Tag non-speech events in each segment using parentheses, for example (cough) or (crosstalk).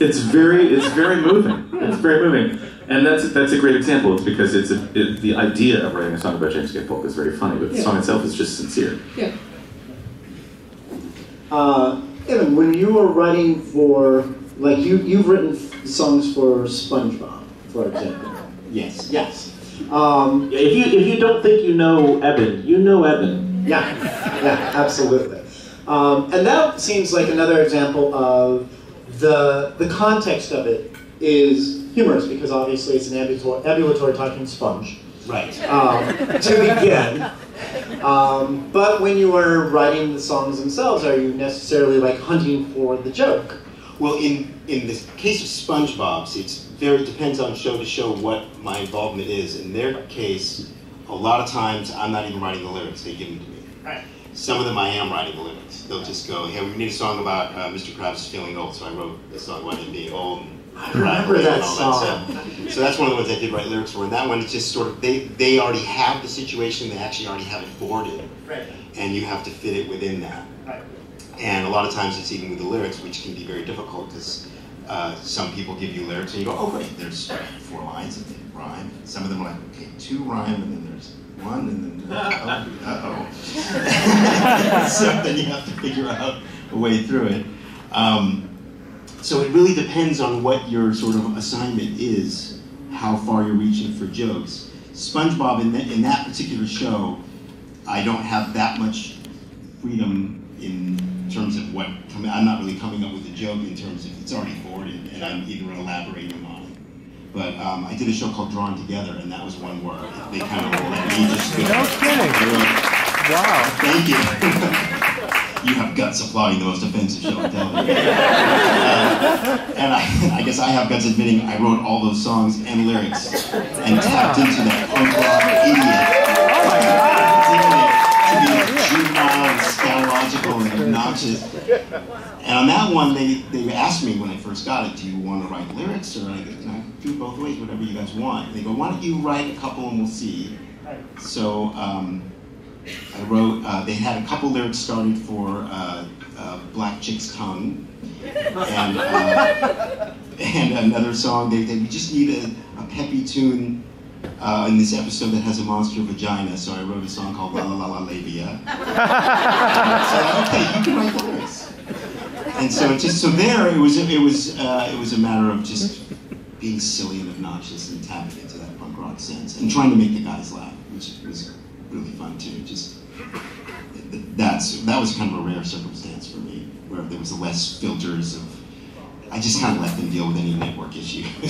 It's very, it's very moving. It's very moving, and that's that's a great example. It's because it's a, it, the idea of writing a song about James K. Polk is very funny, but the Yeah. song itself is just sincere. Yeah. Uh, Eban, when you were writing for, like, you, you've written songs for SpongeBob, for example. Yes. Yes. Um, if you if you don't think you know Eban, you know Eban. yeah, yeah, absolutely. Um, and that seems like another example of the, the context of it is humorous because obviously it's an ambulatory, ambulatory talking sponge. Right. um, to begin. Um, but when you are writing the songs themselves, are you necessarily like hunting for the joke? Well, in in the case of SpongeBob's, it's very depends on show to show what my involvement is. In their case, a lot of times I'm not even writing the lyrics; they give them to me. Right. Some of them I am writing the lyrics. They'll just go, "Hey, we need a song about uh, Mr. Krabs feeling old," so I wrote a song about him being old. and I remember that song. stuff. So that's one of the ones I did write lyrics for. And that one is just sort of they they already have the situation. They actually already have it boarded, Right. and you have to fit it within that. Right. And a lot of times it's even with the lyrics, which can be very difficult because uh, some people give you lyrics and you go, oh, great, there's four lines and they rhyme. Some of them are like, okay, two rhyme and then there's one and then, uh oh. (laughs) (laughs) so then you have to figure out a way through it. Um, so it really depends on what your sort of assignment is, how far you're reaching for jokes. SpongeBob, in, that in that particular show, I don't have that much freedom in terms of what I'm not really coming up with a joke in terms of it's already forwarded and I'm either elaborating. But um, I did a show called Drawn Together, and that was one where they kind of let me just go. No kidding. They Wow. Thank you. (laughs) you have guts applauding the most offensive show on television. (laughs) Uh, and I, I guess I have guts admitting I wrote all those songs and lyrics and tapped into that punk rock idiot. And. And on that one, they, they asked me when I first got it, do you want to write lyrics or I, and I do both ways, whatever you guys want. They go, why don't you write a couple and we'll see. So um, I wrote, uh, they had a couple lyrics started for uh, uh, Black Chick's Tongue. And, uh, (laughs) and another song, they, they we just need a, a peppy tune uh, in this episode that has a monster vagina. So I wrote a song called La La La La Labia. (laughs) so okay, you can write lyrics. And so just so there it was it was uh, it was a matter of just being silly and obnoxious and tapping into that punk rock sense and trying to make the guys laugh, which was really fun too. Just that's that was kind of a rare circumstance for me where there was less filters of. I just kind of let them deal with any network issue. (laughs)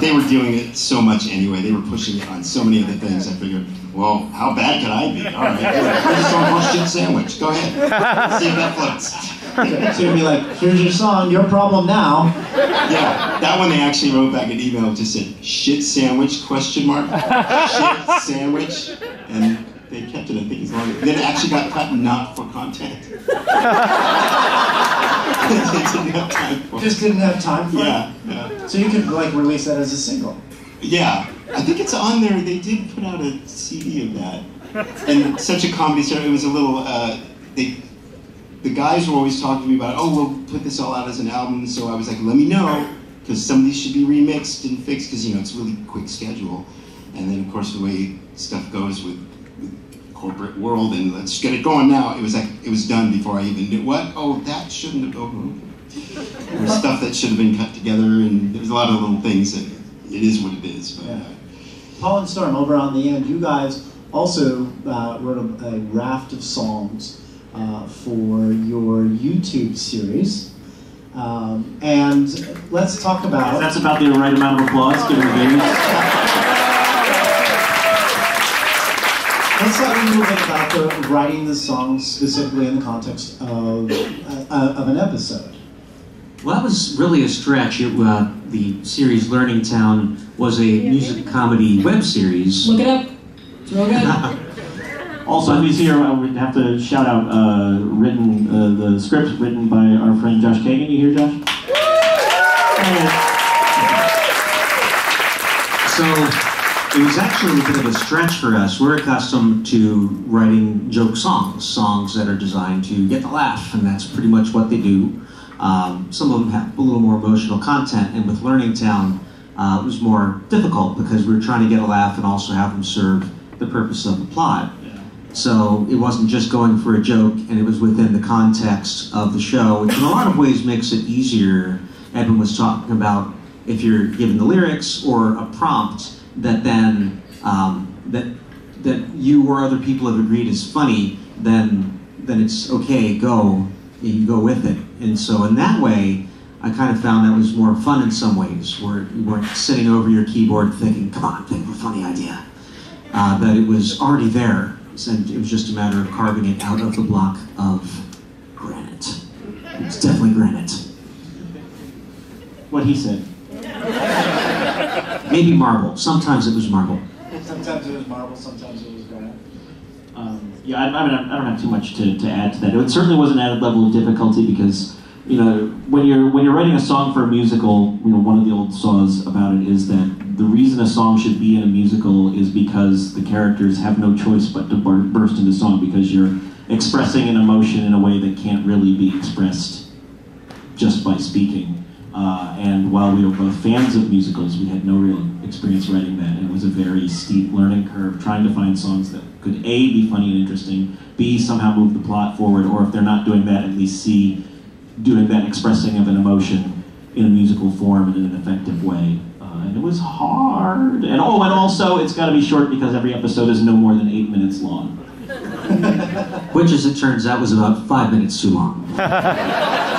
they were doing it so much anyway. They were pushing it on so many other things. I figured, well, how bad could I be? All right, song called Shit Sandwich. Go ahead. See if that floats. So you'd be like, here's your song, your problem now. Yeah, that one they actually wrote back an email that just said shit sandwich question mark shit sandwich and they kept it I think as long as then it actually got cut not for content. (laughs) Just didn't have time for Yeah, it. yeah. So you could like release that as a single. Yeah. I think it's on there. They did put out a CD of that. And such a comedy show. It was a little. Uh, they, the guys were always talking to me about, oh, we'll put this all out as an album. So I was like, let me know, because some of these should be remixed and fixed, because you know it's a really quick schedule. And then of course the way stuff goes with, with corporate world, and let's get it going now. It was like it was done before I even knew what. Oh, that shouldn't have. Oh, there was stuff that should have been cut together, and there's a lot of little things that it is what it is. But, uh, Paul and Storm, over on the end, you guys also uh, wrote a, a raft of songs uh, for your YouTube series. Um, and let's talk about. That's about the right amount of applause given the views. (laughs) Let's talk a little bit about the writing the song specifically in the context of, uh, of an episode. Well, that was really a stretch. It, uh, the series Learning Town was a music comedy web series. Look it up. It's real good. Also, who's here? I would have to shout out uh, written uh, the script written by our friend Josh Kagan. You hear Josh? So it was actually a bit of a stretch for us. We're accustomed to writing joke songs, songs that are designed to get the laugh, and that's pretty much what they do. Um, some of them have a little more emotional content, and with Learning Town, uh, it was more difficult because we were trying to get a laugh and also have them serve the purpose of the plot. So it wasn't just going for a joke, and it was within the context of the show, which in a lot of ways makes it easier. Edwin was talking about if you're given the lyrics or a prompt that then um, that that you or other people have agreed is funny, then then it's okay, go, you go with it. And so in that way, I kind of found that was more fun in some ways, where you weren't sitting over your keyboard thinking, "Come on, think of a funny idea." Uh, that it was already there, and it was just a matter of carving it out of the block of granite. It's definitely granite. What he said. (laughs) Maybe marble. Sometimes it was marble. Sometimes it was marble, sometimes it was granite. Um, yeah, I, I mean, I don't have too much to, to add to that. It certainly was an added level of difficulty because, you know, when you're when you're writing a song for a musical, you know, one of the old saws about it is that the reason a song should be in a musical is because the characters have no choice but to bur- burst into song because you're expressing an emotion in a way that can't really be expressed just by speaking. Uh, and while we were both fans of musicals, we had no real experience writing that. And it was a very steep learning curve trying to find songs that could A, be funny and interesting, B, somehow move the plot forward, or if they're not doing that, at least C, doing that expressing of an emotion in a musical form and in an effective way. Uh, and it was hard. And oh, and also, it's got to be short because every episode is no more than eight minutes long. (laughs) Which, as it turns out, was about five minutes too long. (laughs)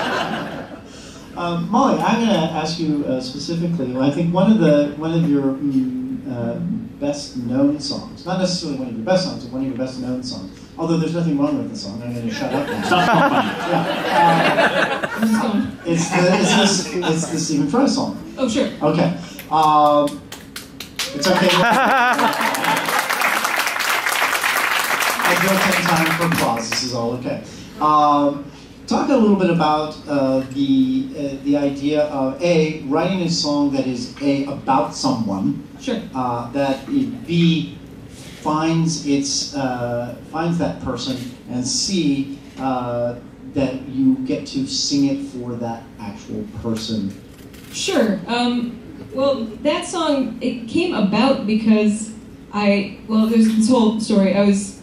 Um, Molly, I'm going to ask you uh, specifically. I think one of the one of your mm, uh, best known songs, not necessarily one of your best songs, but one of your best known songs. Although there's nothing wrong with the song, I'm going to shut up now. Stop talking. Yeah, Where's uh, it's the it's the, it's the Stephen Fry song. Oh, sure. Okay. Um, it's okay. (laughs) I don't have time for applause. This is all okay. Um, talk a little bit about uh, the uh, the idea of a writing a song that is a about someone Sure. uh, that it, b finds its uh, finds that person and c uh, that you get to sing it for that actual person. Sure. Um, well, that song it came about because I well, there's this whole story. I was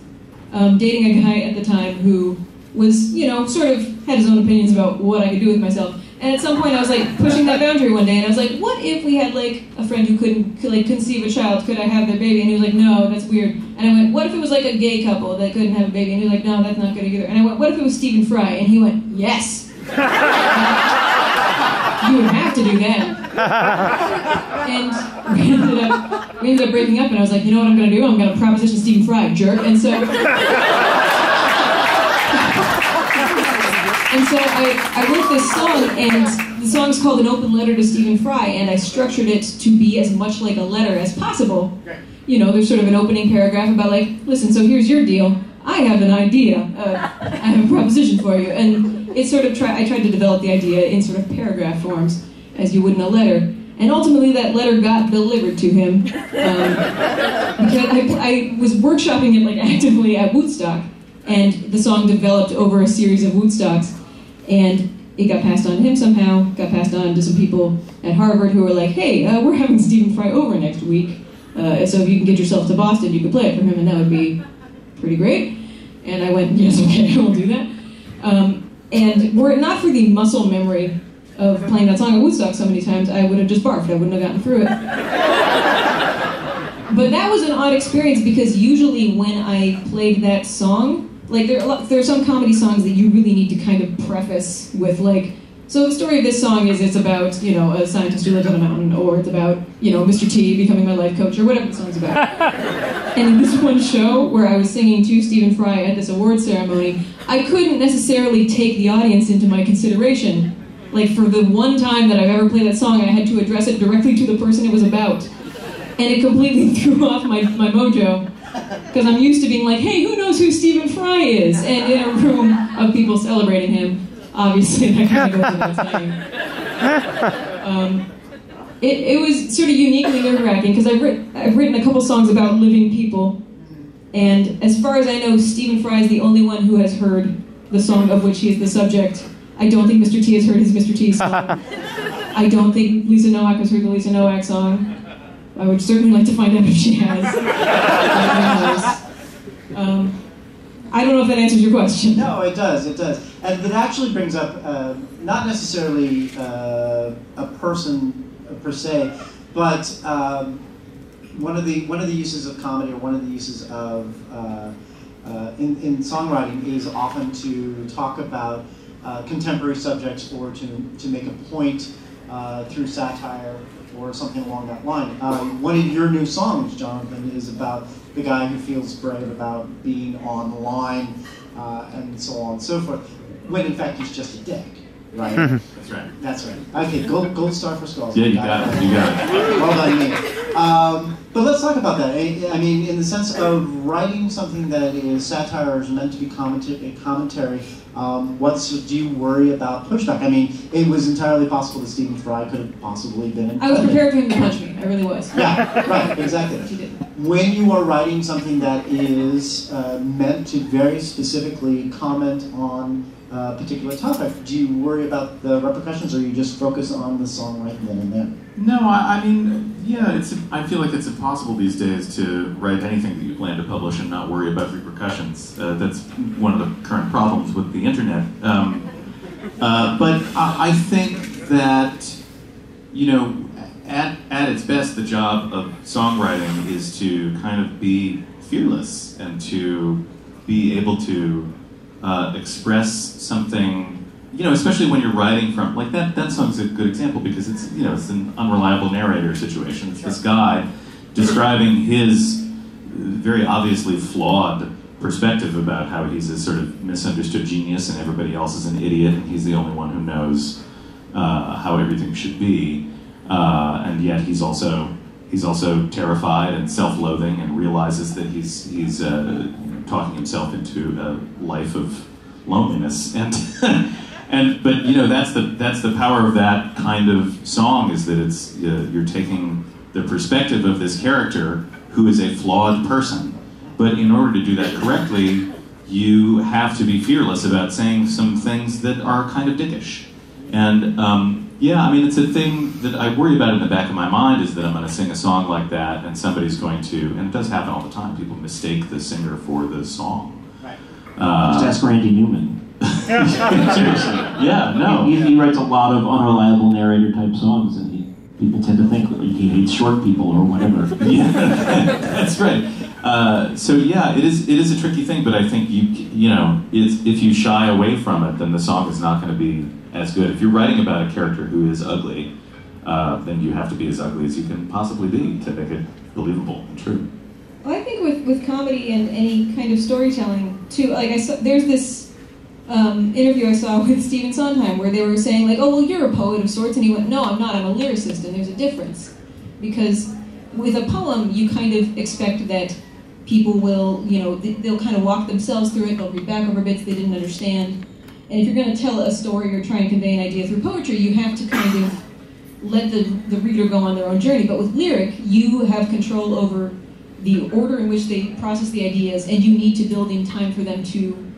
um, dating a guy at the time who was, you know, sort of had his own opinions about what I could do with myself. And at some point, I was like pushing that boundary one day, and I was like, "What if we had like a friend who couldn't could, like conceive a child? Could I have their baby?" And he was like, "No, that's weird." And I went, "What if it was like a gay couple that couldn't have a baby?" And he was like, "No, that's not good either." And I went, "What if it was Stephen Fry?" And he went, "Yes." (laughs) you would have to do that. and we ended up we ended up breaking up, and I was like, you know what I'm gonna do? I'm gonna proposition Stephen Fry, jerk. And so. And so I, I wrote this song, and the song's called An Open Letter to Stephen Fry, and I structured it to be as much like a letter as possible. You know, there's sort of an opening paragraph about, like, listen, so here's your deal. I have an idea. Uh, (laughs) I have a proposition for you. And it sort of try, I tried to develop the idea in sort of paragraph forms, as you would in a letter. And ultimately, that letter got delivered to him. Um, because I, I was workshopping it like (laughs) actively at Woodstock, and the song developed over a series of Woodstocks, and it got passed on to him somehow. Got passed on to some people at Harvard who were like, "Hey, uh, we're having Stephen Fry over next week, uh, so if you can get yourself to Boston, you could play it for him, and that would be pretty great." And I went, (laughs) "Yes, okay, I will do that." Um, and were it not for the muscle memory of playing that song at Woodstock so many times, I would have just barfed. I wouldn't have gotten through it. (laughs) But that was an odd experience because usually when I played that song, like there are, a lot, there are some comedy songs that you really need to kind of preface with like, so the story of this song is it's about you know a scientist who lives on a mountain, or it's about you know Mr. T becoming my life coach, or whatever the song's about. (laughs) and in this one show where I was singing to Stephen Fry at this award ceremony, I couldn't necessarily take the audience into my consideration. Like for the one time that I've ever played that song, I had to address it directly to the person it was about and it completely (laughs) threw off my, my mojo because I'm used to being like, hey, who knows who Stephen Fry is? And in a room of people celebrating him, obviously that kind of goes without saying. Um, it, it was sort of uniquely nerve wracking because I've, writ- I've written a couple songs about living people, and as far as I know, Stephen Fry is the only one who has heard the song of which he is the subject. I don't think Mr. T has heard his Mr. T song. (laughs) I don't think Lisa Nowak has heard the Lisa Nowak song. I would certainly like to find out if she has. um, I don't know if that answers your question. No, it does. It does, and that actually brings up uh, not necessarily uh, a person per se, but um, one of the one of the uses of comedy or one of the uses of uh, uh in, in songwriting is often to talk about uh, contemporary subjects or to to make a point uh, through satire or something along that line. Um, one of your new songs, Jonathan, is about the guy who feels brave about being online uh, and so on and so forth, when in fact he's just a dick, right? (laughs) That's right. That's right. Okay, gold, gold star for Scalzi. Yeah, you got it. You got it. Well done, me. Um, but let's talk about that. I, I, mean, in the sense of writing something that is satire or is meant to be commentary, commentary um, what's do you worry about pushback? I mean, it was entirely possible that Stephen Fry could have possibly been. I was prepared for him to punch me. I really was. (laughs) Yeah, right, exactly. When you are writing something that is uh, meant to very specifically comment on a particular topic, do you worry about the repercussions, or you just focus on the song right then and there? No, I, I mean, yeah, it's. I feel like it's impossible these days to write anything that you plan to publish and not worry about repercussions. Uh, that's one of the current problems with the internet. Um, uh, but I, I think that, you know, at, at its best, the job of songwriting is to kind of be fearless and to be able to uh, express something you know, especially when you're writing from like that. That song's a good example because it's you know it's an unreliable narrator situation. It's this guy describing his very obviously flawed perspective about how he's a sort of misunderstood genius and everybody else is an idiot and he's the only one who knows uh, how everything should be. Uh, and yet he's also he's also terrified and self-loathing and realizes that he's he's uh, talking himself into a life of loneliness and (laughs) and but you know that's the that's the power of that kind of song is that it's uh, you're taking the perspective of this character who is a flawed person. But in order to do that correctly you have to be fearless about saying some things that are kind of dickish. And um, yeah i mean it's a thing that i worry about in the back of my mind is that i'm going to sing a song like that and somebody's going to and it does happen all the time people mistake the singer for the song. Right. uh, just ask randy newman Seriously. Yeah, no. He, he, writes a lot of unreliable narrator type songs, and he, people tend to think that he hates short people or whatever. yeah, (laughs) (laughs) that's right. Uh, so yeah, it is it is a tricky thing, but I think you you know if you shy away from it, then the song is not going to be as good. If you're writing about a character who is ugly, uh, then you have to be as ugly as you can possibly be to make it believable and true. Well, I think with, with comedy and any kind of storytelling too, like I saw, there's this um, interview I saw (laughs) with Stephen Sondheim where they were saying like, oh well, you're a poet of sorts, and he went, no, I'm not. I'm a lyricist, and there's a difference because with a poem you kind of expect that people will, you know, they'll kind of walk themselves through it. They'll read back over bits they didn't understand. And if you're going to tell a story or try and convey an idea through poetry, you have to kind of let the, the reader go on their own journey. But with lyric, you have control over the order in which they process the ideas, and you need to build in time for them to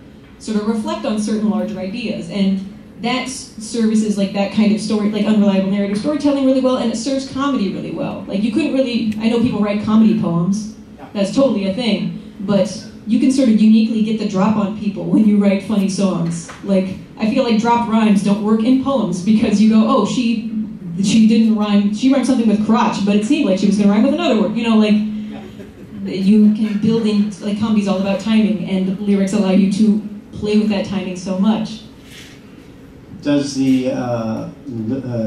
sort of reflect on certain larger ideas. And that services like that kind of story, like unreliable narrative storytelling really well, and it serves comedy really well. Like you couldn't really, I know people write comedy poems, that's totally a thing, but you can sort of uniquely get the drop on people when you write funny songs. Like I feel like dropped rhymes don't work in poems because you go, oh, she she didn't rhyme, she rhymed something with crotch, but it seemed like she was going to rhyme with another word. You know, like you can build in like comedy's all about timing, and lyrics allow you to play with that timing so much. Does the uh, uh,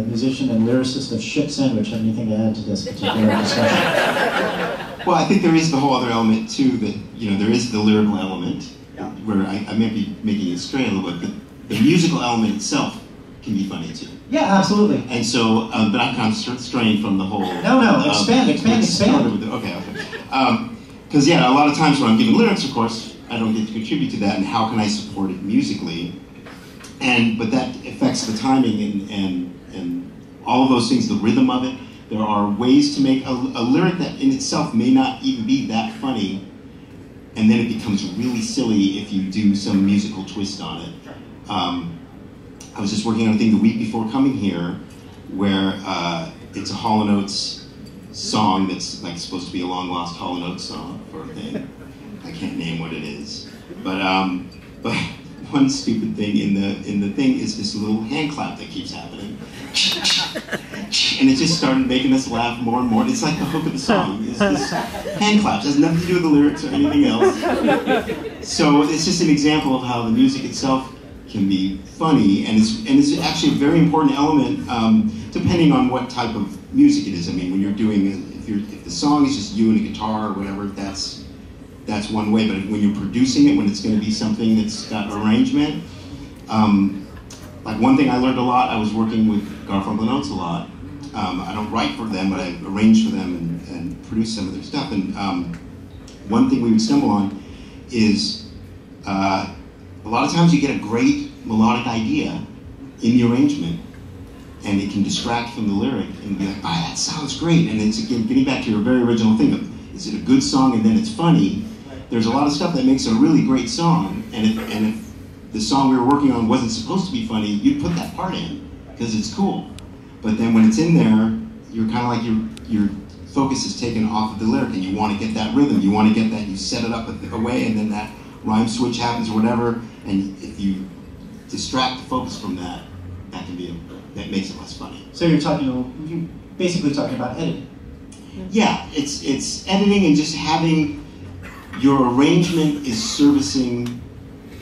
musician and lyricist of Shit Sandwich have anything to add to this particular (laughs) discussion? Well, I think there is the whole other element too. That you know, there is the lyrical element, yeah. where I, I may be making it stray a little bit, but the musical element itself can be funny too. Yeah, absolutely. And so, um, but I'm kind of straying from the whole. No, no, um, expand, expand, expand. The, okay, okay. Because um, yeah, a lot of times when I'm giving lyrics, of course, I don't get to contribute to that, and how can I support it musically? And but that affects the timing and and and all of those things, the rhythm of it. There are ways to make a, a lyric that in itself may not even be that funny, and then it becomes really silly if you do some musical twist on it. Um, I was just working on a thing the week before coming here, where uh, it's a Hall Oates song that's like supposed to be a long lost Hall Oates song for a thing. I can't name what it is, but um, but (laughs) one stupid thing in the in the thing is this little hand clap that keeps happening, (laughs) and it just started making us laugh more and more. It's like the hook of the song. Is this hand claps it has nothing to do with the lyrics or anything else. So it's just an example of how the music itself can be funny, and it's and it's actually a very important element, um, depending on what type of music it is. I mean, when you're doing if you're if the song is just you and a guitar or whatever, that's that's one way. But when you're producing it, when it's going to be something that's got arrangement, um, like one thing I learned a lot. I was working with Garfunkel and Oates a lot. Um, I don't write for them, but I arrange for them and, and produce some of their stuff. And um, one thing we would stumble on is uh, a lot of times you get a great melodic idea in the arrangement, and it can distract from the lyric and be like, "Ah, that sounds great." And it's again getting back to your very original thing of, is it a good song and then it's funny? There's a lot of stuff that makes a really great song, and if, and if the song we were working on wasn't supposed to be funny, you'd put that part in because it's cool. But then when it's in there, you're kind of like your your focus is taken off of the lyric, and you want to get that rhythm. You want to get that. You set it up a, a way, and then that rhyme switch happens or whatever. And if you distract the focus from that, that can be a, that makes it less funny. So you're talking, you're basically talking about editing. Yeah, it's it's editing and just having your arrangement is servicing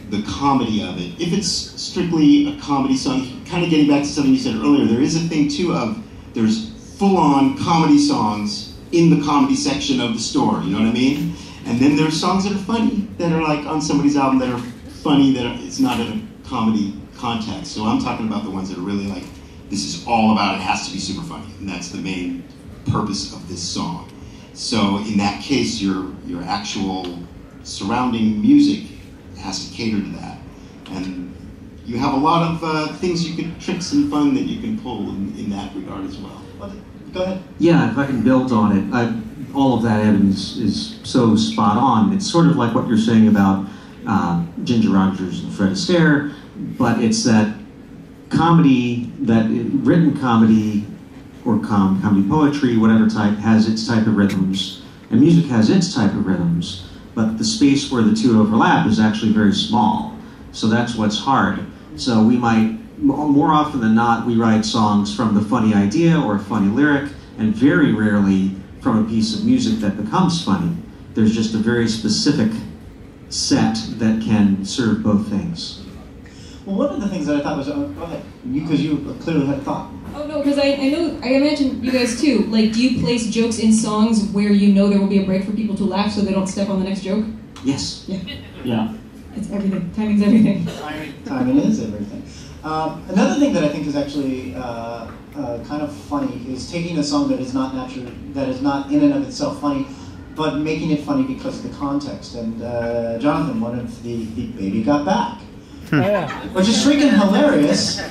the comedy of it. If it's strictly a comedy song, kind of getting back to something you said earlier, there is a thing too of there's full-on comedy songs in the comedy section of the store. You know what I mean? And then there's songs that are funny that are like on somebody's album that are funny that are, it's not in a comedy context. So I'm talking about the ones that are really like this is all about it has to be super funny, and that's the main purpose of this song. So in that case, your your actual surrounding music has to cater to that, and you have a lot of uh, things you can tricks and fun that you can pull in, in that regard as well. Well, Go ahead. Yeah, if I can build on it, I, all of that evidence is so spot on. It's sort of like what you're saying about uh, Ginger Rogers and Fred Astaire, but it's that comedy, that written comedy or com- comedy poetry, whatever type, has its type of rhythms, and music has its type of rhythms, but the space where the two overlap is actually very small. So that's what's hard. So we might, more often than not, we write songs from the funny idea or a funny lyric, and very rarely from a piece of music that becomes funny. There's just a very specific set that can serve both things. Well, one of the things that I thought was, oh, go ahead, you because you clearly had a thought. Oh no, because I, I know I imagine you guys too. Like, do you place jokes in songs where you know there will be a break for people to laugh so they don't step on the next joke? Yes. Yeah, Yeah. it's everything. Timing's everything. Timing is everything. Um, another thing that I think is actually uh, uh, kind of funny is taking a song that is not natural, that is not in and of itself funny, but making it funny because of the context. And uh, Jonathan, one of the, the Baby Got Back, which is freaking hilarious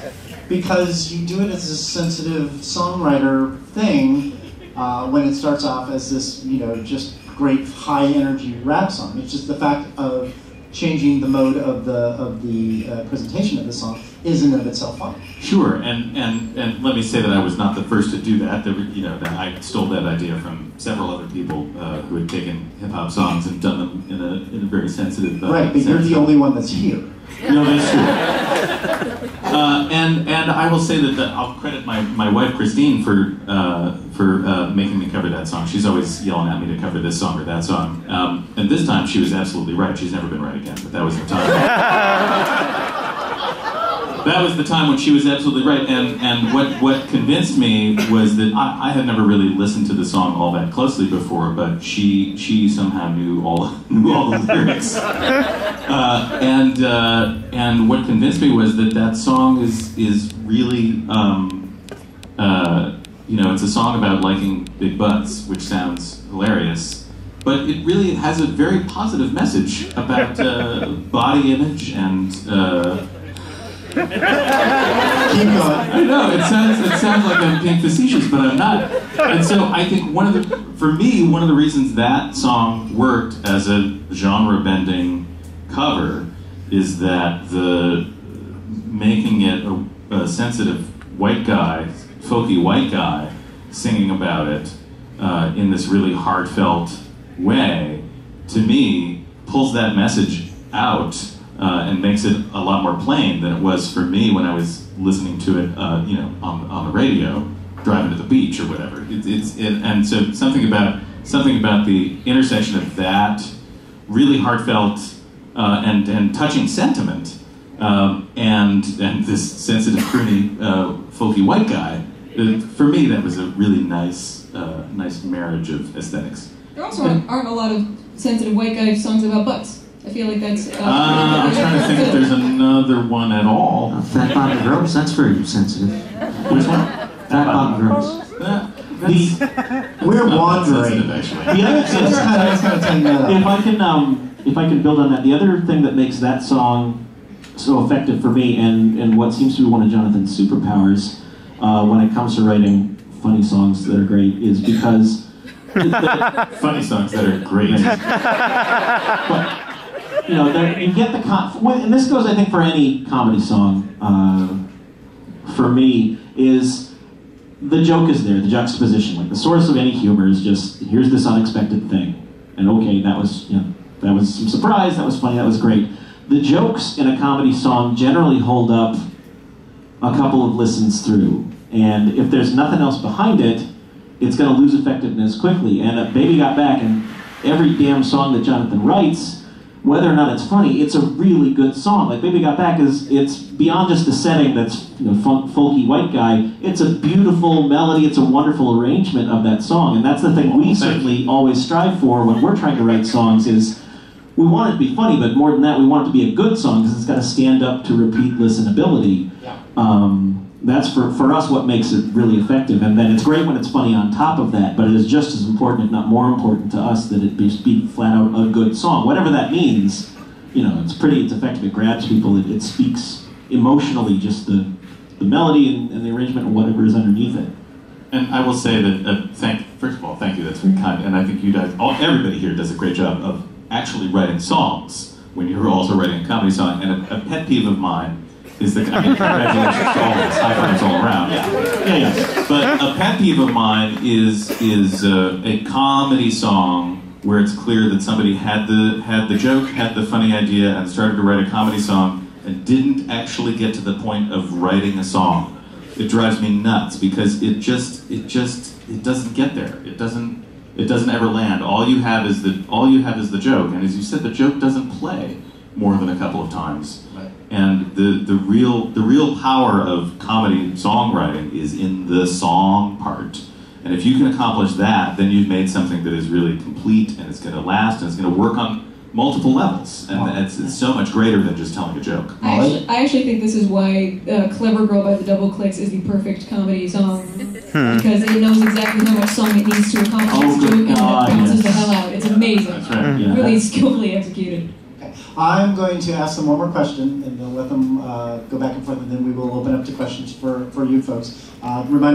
because you do it as a sensitive songwriter thing uh, when it starts off as this, you know, just great high energy rap song. It's just the fact of changing the mode of the of the uh, presentation of the song is in and of itself fun. Sure, and, and, and let me say that I was not the first to do that. There, you know, that I stole that idea from several other people uh, who had taken hip hop songs and done them in a, in a very sensitive uh, Right, but you're the only one that's here. (laughs) No, that's true. Uh, and and I will say that the, I'll credit my, my wife Christine for uh, for uh, making me cover that song. She's always yelling at me to cover this song or that song. Um, and this time she was absolutely right. She's never been right again, but that was the time. (laughs) that was the time when she was absolutely right. And and what what convinced me was that I, I had never really listened to the song all that closely before, but she she somehow knew all (laughs) knew all the lyrics. (laughs) Uh, and uh, and what convinced me was that that song is is really um, uh, you know it's a song about liking big butts, which sounds hilarious, but it really has a very positive message about uh, body image and. Uh, Keep know it sounds it sounds like I'm being facetious, but I'm not. And so I think one of the for me one of the reasons that song worked as a genre bending cover is that the making it a, a sensitive white guy, folky white guy, singing about it uh, in this really heartfelt way, to me, pulls that message out uh, and makes it a lot more plain than it was for me when I was listening to it, uh, you know, on, on the radio, driving to the beach or whatever. It, it's it, and so something about something about the intersection of that really heartfelt uh, and and touching sentiment um, and and this sensitive, croony, uh, folky white guy. for me, that was a really nice uh, nice marriage of aesthetics. There also aren't, aren't a lot of sensitive white guy songs about butts. I feel like that's. Uh, Uh, I'm trying to think if there's another one at all. Uh, Fat Bottom Girls, that's very sensitive. Which one? Fat Bottom Girls. Uh, The, We're wandering. actually. the other That's thing, kind of, that's kind of that if. I can, um, if I can build on that, the other thing that makes that song so effective for me, and, and what seems to be one of Jonathan's superpowers uh, when it comes to writing funny songs that are great, is because (laughs) the, Funny songs that are great. but you know, you get the con- and this goes, I think, for any comedy song. Uh, for me, is the joke is there, the juxtaposition. Like the source of any humor is just here's this unexpected thing, and okay, that was you know that was some surprise, that was funny, that was great. The jokes in a comedy song generally hold up a couple of listens through, and if there's nothing else behind it, it's going to lose effectiveness quickly. And uh, Baby Got Back, and every damn song that Jonathan writes, whether or not it's funny, it's a really good song. Like Baby Got Back is, it's beyond just the setting that's you know fun, folky white guy. It's a beautiful melody. It's a wonderful arrangement of that song, and that's the thing we certainly always strive for when we're trying to write songs. Is we want it to be funny, but more than that, we want it to be a good song because it's got to stand up to repeat listenability. Yeah. Um, that's for, for us what makes it really effective. And then it's great when it's funny on top of that, but it is just as important, if not more important to us, that it be, be flat out a good song. Whatever that means, you know, it's pretty, it's effective, it grabs people, it, it speaks emotionally, just the, the melody and, and the arrangement and whatever is underneath it. And I will say that, uh, thank, first of all, thank you, that's very kind. And I think you guys, all, everybody here does a great job of actually writing songs when you're also writing a comedy song. And a, a pet peeve of mine is the, I mean, congratulations to all of us, high fives all around. Yeah, yeah. yeah. But a pet peeve of mine is is uh, a comedy song where it's clear that somebody had the had the joke, had the funny idea, and started to write a comedy song, and didn't actually get to the point of writing a song. It drives me nuts because it just it just it doesn't get there. It doesn't it doesn't ever land. All you have is the all you have is the joke, and as you said, the joke doesn't play more than a couple of times. And the, the real the real power of comedy songwriting is in the song part. And if you can accomplish that, then you've made something that is really complete and it's going to last and it's going to work on multiple levels. And it's, it's so much greater than just telling a joke. I actually, I actually think this is why uh, "Clever Girl" by the Double Clicks is the perfect comedy song because it knows exactly how much song it needs to accomplish Oh, its joke and it bounces yes. the hell out. It's amazing. That's right. Yeah, Really skillfully executed. I'm going to ask them one more question, and they'll let them uh, go back and forth, and then we will open up to questions for, for you folks. Uh, remind